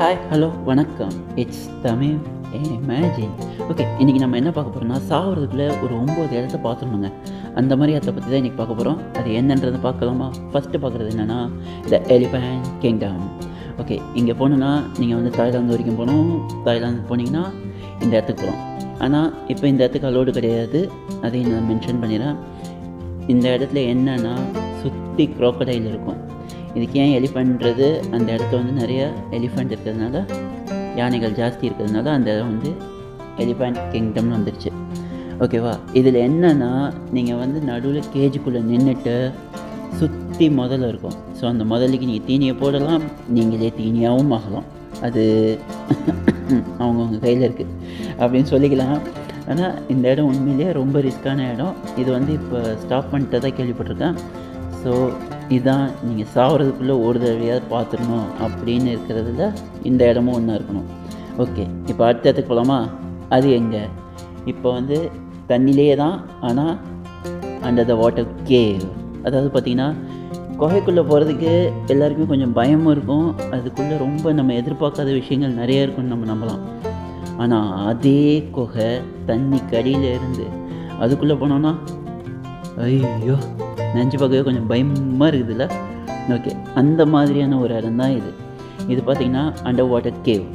Hi hello வணக்கம். It's Tamil மேஜின் okay இன்றைக்கி நம்ம என்ன பார்க்க போகிறோம்னா சாகிறதுக்குள்ளே ஒரு ஒம்பது இடத்த பார்த்துருணுங்க அந்த மாதிரி இடத்த பற்றி தான் இன்றைக்கி பார்க்க போகிறோம் அது என்னன்றதை பார்க்கலாமா? ஃபஸ்ட்டு பார்க்குறது என்னென்னா இந்த எலிஃபேண்ட் கிங்டம் ஓகே இங்கே போனோன்னா நீங்கள் வந்து தாய்லாந்து வரைக்கும் போகணும். தாய்லாந்து போனீங்கன்னா இந்த இடத்துக்கு போகிறோம் ஆனால் இப்போ இந்த இடத்துக்கு அலோடு கிடையாது. அதையும் நான் மென்ஷன் பண்ணிடுறேன். இந்த இடத்துல என்னென்னா சுற்றி க்ரோக்கடைல் இருக்கும். இதுக்கு ஏன் எலிஃபண்ட்றது அந்த இடத்துல வந்து நிறைய எலிஃபண்ட் இருக்கிறதுனால யானைகள் ஜாஸ்தி இருக்கிறதுனால அந்த இடம் வந்து எலிஃபண்ட் கிங்டம்னு வந்துருச்சு. ஓகேவா? இதில் என்னன்னா நீங்கள் வந்து நடுவில் கேஜுக்குள்ளே நின்றுட்டு சுற்றி முதல்ல இருக்கும். ஸோ அந்த முதலுக்கு நீங்கள் தீனியை போடலாம் நீங்களே தீனியாகவும் ஆகலாம். அது அவங்கவுங்க கையில் இருக்குது அப்படின்னு சொல்லிக்கலாம். ஆனால் இந்த இடம் உண்மையிலேயே ரொம்ப ரிஸ்க்கான இடம். இது வந்து இப்போ ஸ்டாப் பண்ணிட்டதாக கேள்விப்பட்டிருக்கேன். ஸோ இதுதான் நீங்கள் சாகிறதுக்குள்ளே ஒரு தடவையாவது பார்த்துடணும் அப்படின்னு இருக்கிறதுல இந்த இடமும் ஒன்றா இருக்கணும். ஓகே இப்போ அடுத்த இடத்துக்கு போகலாமா அது எங்கே? இப்போ வந்து தண்ணியிலே தான் ஆனால் அண்டர் த வாட்டர் கேவ் அதாவது பார்த்திங்கன்னா குகைக்குள்ளே போகிறதுக்கு எல்லாருக்குமே கொஞ்சம் பயமும் இருக்கும். அதுக்குள்ளே ரொம்ப நம்ம எதிர்பார்க்காத விஷயங்கள் நிறைய இருக்குன்னு நம்ம நம்பலாம். ஆனால் அதே குகை தண்ணி கடியில் இருந்து அதுக்குள்ளே போனோன்னா ஐயோ நினச்சி பார்க்கவே கொஞ்சம் பயமாக இருக்குதுல்ல? ஓகே அந்த மாதிரியான ஒரு இடம் தான் இது. இது பார்த்திங்கன்னா அண்டர் வாட்டர் கேவ்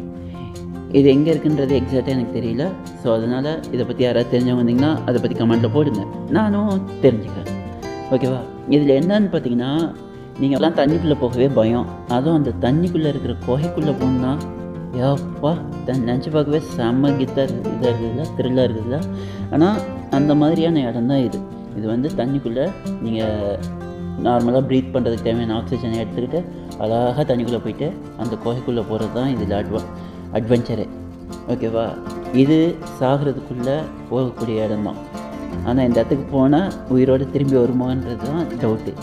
இது எங்கே இருக்குன்றது எக்ஸாக்டாக எனக்கு தெரியல. ஸோ அதனால் இதை பற்றி யாராவது தெரிஞ்சவங்க வந்தீங்கன்னா அதை பற்றி கமெண்ட்டில் போடுங்க. நானும் தெரிஞ்சுக்கிறேன். ஓகேவா? இதில் என்னன்னு பார்த்தீங்கன்னா நீங்கள்லாம் தண்ணிக்குள்ளே போகவே பயம். அதுவும் அந்த தண்ணிக்குள்ளே இருக்கிற குகைக்குள்ளே போனால் ஏப்பா தன் நினச்சி பார்க்கவே செம்ம கித்தாக இருக்குது இதாக இருக்குதுல்ல? த்ரில்லாக இருக்குதுல்ல? ஆனால் அந்த மாதிரியான இடம் தான் இது. இது வந்து தண்ணிக்குள்ளே நீங்கள் நார்மலாக ப்ரீத் பண்ணுறதுக்கு தேவையான ஆக்சிஜனை எடுத்துக்கிட்டு அழகாக தண்ணிக்குள்ளே போயிட்டு அந்த குகைக்குள்ளே போகிறது தான் இதில் அட்வா அட்வென்ச்சரு ஓகேவா இது சாகிறதுக்குள்ளே போகக்கூடிய இடம் தான் ஆனால் இந்த இடத்துக்கு போனால் உயிரோடு திரும்பி வருமான்றது தான் டவுட்டு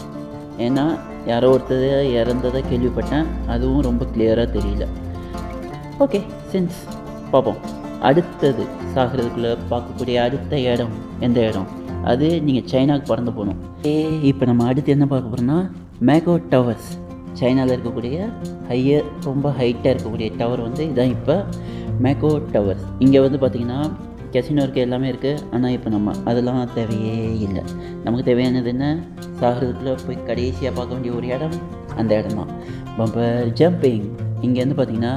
ஏன்னா யாரோ ஒருத்தர் இறந்ததை கேள்விப்பட்டேன் அதுவும் ரொம்ப கிளியராக தெரியல. ஓகே சின்ஸ் பார்ப்போம். அடுத்தது சாகிறதுக்குள்ளே பார்க்கக்கூடிய அடுத்த இடம் எந்த இடம்? அது நீங்கள் சைனாவுக்கு பறந்து போகணும். ஏ இப்போ நம்ம அடுத்து என்ன பார்க்க போகிறோம்னா மேகோ டவர்ஸ். சைனாவில் இருக்கக்கூடிய ஹையர் ரொம்ப ஹைட்டாக இருக்கக்கூடிய டவர் வந்து இதுதான் இப்போ மேகோ டவர்ஸ். இங்கே வந்து பார்த்திங்கன்னா கெசினோ இருக்குது எல்லாமே இருக்குது ஆனால் இப்போ நம்ம அதெல்லாம் தேவையே இல்லை. நமக்கு தேவையானது என்ன? சாகிறதுக்குள்ளே போய் கடைசியாக பார்க்க வேண்டிய ஒரு இடம் அந்த இடம் தான் பம்பர் ஜம்பிங் இங்கேருந்து பார்த்திங்கன்னா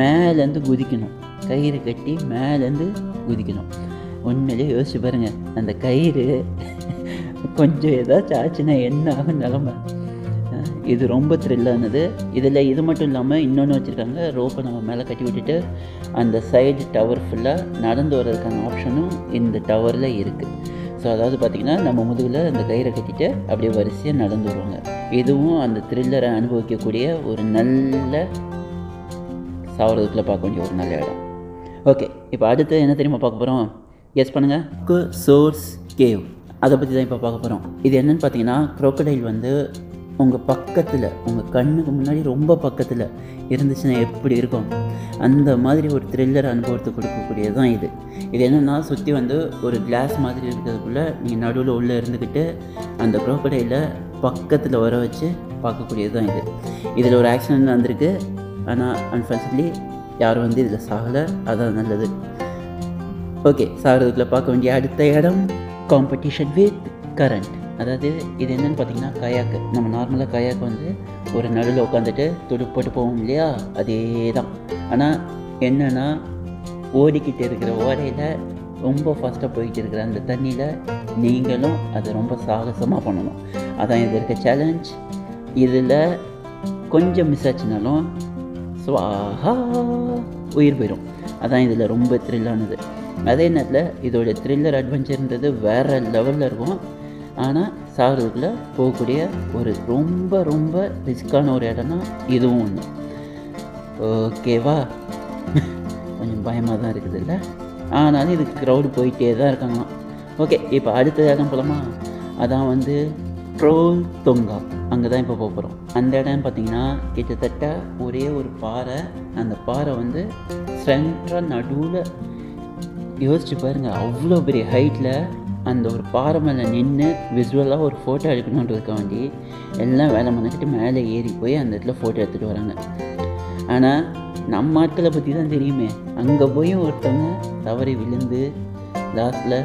மேலேருந்து குதிக்கணும். கயிறு கட்டி மேலேருந்து குதிக்கணும். உண்மையிலே யோசிச்சு பாருங்கள் அந்த கயிறு கொஞ்சம் ஏதாச்சும் ஆச்சுன்னா என்ன ஆகும் நிலமை? இது ரொம்ப த்ரில்லானது இதில் இது மட்டும் இல்லாமல் இன்னொன்று வச்சுருக்காங்க. ரோப்பை நம்ம மேலே கட்டி விட்டுட்டு அந்த சைடு டவர் ஃபுல்லாக நடந்து வர்றதுக்கான ஆப்ஷனும் இந்த டவரில் இருக்குது ஸோ அதாவது பார்த்திங்கன்னா நம்ம முதுகில் அந்த கயிறை கட்டிட்டு அப்படியே வரிசையாக நடந்து வருவாங்க. இதுவும் அந்த த்ரில்லரை அனுபவிக்கக்கூடிய ஒரு நல்ல சாவரதுக்குள்ளே பார்க்க வேண்டிய ஒரு நல்ல இடம். ஓகே இப்போ அடுத்து என்ன தெரியுமா பார்க்க போகிறோம் கெஸ் பண்ணுங்கள் சோர்ஸ் கேவ் அதை பற்றி தான் இப்போ பார்க்க போகிறோம் இது என்னன்னு பார்த்தீங்கன்னா க்ரோக்கடைல் வந்து உங்கள் பக்கத்தில் உங்கள் கண்ணுக்கு முன்னாடி ரொம்ப பக்கத்தில் இருந்துச்சுன்னா எப்படி இருக்கும்? அந்த மாதிரி ஒரு த்ரில்லர் அனுபவத்தை கொடுக்கக்கூடியது தான் இது. இது என்னென்னா சுற்றி வந்து ஒரு கிளாஸ் மாதிரி இருக்கிறதுக்குள்ளே நீங்கள் நடுவில் உள்ளே இருந்துக்கிட்டு அந்த crocodile பக்கத்தில் வர வச்சு பார்க்கக்கூடியது தான் இது. இதில் ஒரு ஆக்சிடென்ட் வந்திருக்கு ஆனால் அன்ஃபார்ச்சுனேட்லி யாரும் வந்து இதில் சாகலை. அதான் நல்லது. ஓகே சாகிறதுக்குள்ள பார்க்க வேண்டிய அடுத்த இடம். காம்படிஷன் வித் கரண்ட் அதாவது இது என்னென்னு பார்த்தீங்கன்னா கயாக்கு நம்ம நார்மலாக கயாக்கு வந்து ஒரு நடுவில் உட்காந்துட்டு துடு போட்டு போவோம் இல்லையா? அதே தான் ஆனால் என்னென்னா ஓடிக்கிட்டு இருக்கிற ஓடையில் ரொம்ப ஃபாஸ்ட்டாக போய்கிட்டு இருக்கிற அந்த தண்ணியில் நீங்களும் அதை ரொம்ப சாகசமாக பண்ணணும். அதான் இது இருக்க சேலஞ்ச் இதில் கொஞ்சம் மிஸ் ஆச்சுனாலும் ஸ்வாஹா உயிர் போயிடும். அதான் இதில் ரொம்ப த்ரில்லானது அதே நேரத்தில் இதோடைய த்ரில்லர் அட்வென்ச்சர்ன்றது வேறு லெவலில் இருக்கும். ஆனால் சாரூரில் போகக்கூடிய ஒரு ரொம்ப ரொம்ப ரிஸ்க்கான ஒரு இடம்னா இதுவும் ஒன்று ஓகேவா? கொஞ்சம் பயமாக தான் இருக்குது இல்லை? ஆனாலும் இது க்ரௌடு போயிட்டே தான் இருக்காங்களாம் ஓகே இப்போ அடுத்த இடம் போலாமா? அதான் வந்து ட்ரோல் தொங்கா அங்கே தான் இப்போ போக போகிறோம் அந்த இடம் பார்த்தீங்கன்னா கிட்டத்தட்ட ஒரே ஒரு பாறை. அந்த பாறை வந்து சென்ட்ரல் நடுவில் யோசிச்சு பாருங்கள் அவ்வளோ பெரிய ஹைட்டில் அந்த ஒரு பாறை மேலே நின்று விசுவலாக ஒரு ஃபோட்டோ எடுக்கணுன்றதுக்காண்டி எல்லாம் வேலை பண்ணிக்கிட்டு மேலே ஏறி போய் அந்த இடத்துல ஃபோட்டோ எடுத்துகிட்டு வராங்க. ஆனால் நம்ம ஆட்களை பற்றி தான் தெரியுமே. அங்கே போய் ஒருத்தவங்க தவறி விழுந்து லாஸ்ட்டில்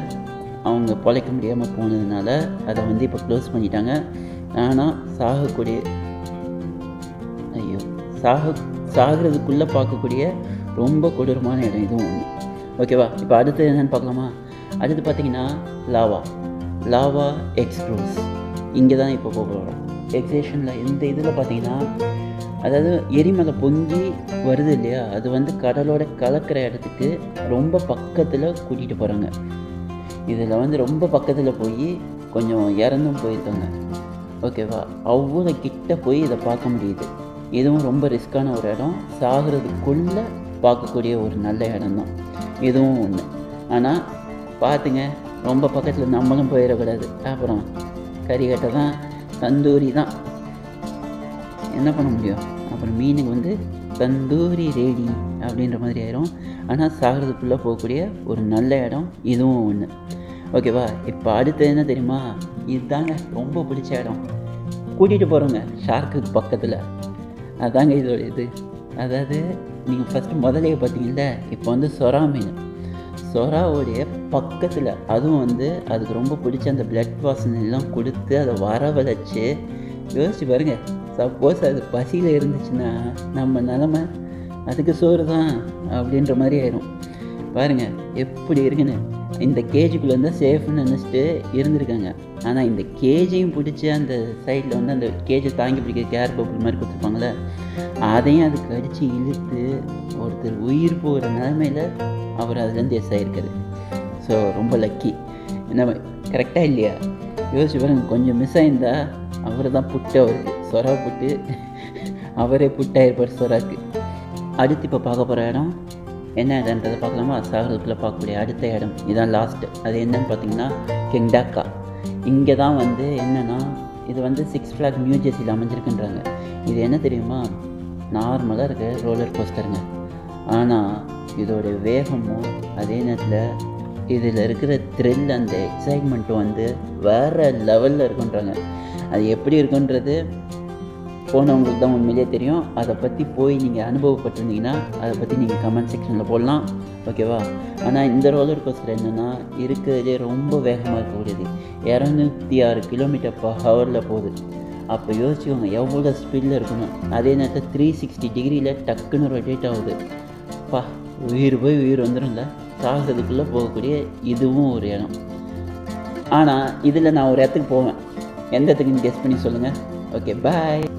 அவங்க பொழைக்க முடியாமல் போனதுனால அதை வந்து இப்போ க்ளோஸ் பண்ணிட்டாங்க. ஆனால் சாகக்கூடிய ஐயோ சாக சாகிறதுக்குள்ளே பார்க்கக்கூடிய ரொம்ப கொடூரமான இடம் இதுவும் ஒன்று ஓகேவா இப்போ அடுத்து என்னென்னு பார்க்கலாமா? அடுத்து பார்த்தீங்கன்னா லாவா லாவா எக்ஸ்க்ரூஸ் இங்கே தான் இப்போ போக போகிறோம் எக்ஸேஷனில் இந்த இதில் பார்த்தீங்கன்னா அதாவது எரிமலை பொங்கி வருது இல்லையா? அது வந்து கடலோட கலக்கிற இடத்துக்கு ரொம்ப பக்கத்தில் கூட்டிகிட்டு போகிறாங்க இதில் வந்து ரொம்ப பக்கத்தில் போய் கொஞ்சம் இறந்தும் போயிருக்காங்க. ஓகேவா அவ்வளோ கிட்ட போய் இதை பார்க்க முடியுது. இதுவும் ரொம்ப ரிஸ்க்கான ஒரு இடம். சாகிறதுக்குள்ளே பார்க்கக்கூடிய ஒரு நல்ல இடம் தான் இதுவும் ஒன்று ஆனால் பார்த்துங்க ரொம்ப பக்கத்தில் நம்மளும் போயிடக்கூடாது. அப்புறம் கறிக்கட்டை தான் தந்தூரி தான் என்ன பண்ண முடியும்? அப்புறம் மீனுக்கு வந்து தந்தூரி ரேடி அப்படின்ற மாதிரி ஆயிரும். ஆனால் சாகிறதுக்குள்ளே போகக்கூடிய ஒரு நல்ல இடம் இதுவும் ஒன்று ஓகேவா? இப்போ அடுத்து என்ன தெரியுமா? இதுதாங்க ரொம்ப பிடிச்ச இடம். கூட்டிகிட்டு போகிறோங்க ஷார்க்குக்கு பக்கத்தில். அதாங்க இதோட இது. அதாவது நீங்கள் ஃபஸ்ட்டு முதலையை பார்த்தீங்கல்ல இப்போ வந்து சொரா மீன். சொராவுடைய பக்கத்தில் அதுவும் வந்து அதுக்கு ரொம்ப பிடிச்ச அந்த பிளட் வாசனைலாம் கொடுத்து அதை வரவழைச்சி யோசிச்சு பாருங்க. சப்போஸ் அது பசியில் இருந்துச்சுன்னா நம்ம நிலமை அதுக்கு சோறு தான் அப்படின்ற மாதிரி ஆயிரும். பாருங்கள் எப்படி இருக்குன்னு. இந்த கேஜுக்குள்ளே இருந்தால் சேஃப்னு நினச்சிட்டு இருந்திருக்காங்க. ஆனால் இந்த கேஜையும் பிடிச்சி அந்த சைடில் வந்து அந்த கேஜை தாங்கி பிடிக்க கேர் பப்புள் மாதிரி கொடுத்துருப்பாங்களே அதையும் அது கடித்து இழுத்து ஒருத்தர் உயிர் போகிற நிலமையில் அவர் அதுலேருந்து எஸ் ஆகிருக்காரு ஸோ ரொம்ப லக்கி என்ன கரெக்டாக இல்லையா? யோசிச்சு பாருங்க கொஞ்சம் மிஸ் ஆயிருந்தா அவர் தான் புட்டு அவருக்கு சொரா புட்டு. அவரே புட்டாயிருப்பார் சொராக்கு அடுத்து இப்போ பார்க்க போகிற இடம் என்ன இடன்றதை பார்க்கலாமா? சாகரத்தில் பார்க்கக்கூடிய அடுத்த இடம். இதுதான் லாஸ்ட்டு அது என்னன்னு பார்த்தீங்கன்னா கெங்டாக்கா இங்கே தான் வந்து என்னென்னா இது வந்து சிக்ஸ் ஃப்ளாக் நியூ ஜெர்சியில் அமைஞ்சிருக்குன்றாங்க. இது என்ன தெரியுமா? நார்மலாக இருக்க ரோலர் கோஸ்டருங்க ஆனால் இதோட வேகமும் அதே நேரத்தில் இதில் இருக்கிற த்ரில் அந்த எக்ஸைட்மெண்ட்டும் வந்து வேறு லெவலில் இருக்குன்றாங்க. அது எப்படி இருக்குன்றது? போனவங்களுக்கு தான் உண்மையிலே தெரியும். அதை பற்றி போய் நீங்கள் அனுபவப்பட்டிருந்தீங்கன்னா அதை பற்றி நீங்கள் கமெண்ட் செக்ஷனில் போடலாம். ஓகேவா ஆனால் இந்த ரோலர் கோஸ்டர் என்னென்னா இருக்கிறதுலே ரொம்ப வேகமாக இருக்கக்கூடியது. இரநூத்தி ஆறு கிலோமீட்டர் பர் ஹவரில் போகுது. அப்போ யோசிச்சுக்கோங்க எவ்வளோ ஸ்பீடில் இருக்கணும் அதே நேரத்தில் த்ரீ சிக்ஸ்டி டிகிரியில் டக்குன்னு ரொட்டேட் ஆகுது. பா உயிர் போய் உயிர் வந்துடும்ல சாகிறதுக்குள்ளே போகக்கூடிய இதுவும் ஒரு இடம். ஆனால் இதில் நான் ஒரு இடத்துக்கு போவேன். எந்த இடத்துக்குன்னு கெஸ்ட் பண்ணி சொல்லுங்கள் ஓகே பாய்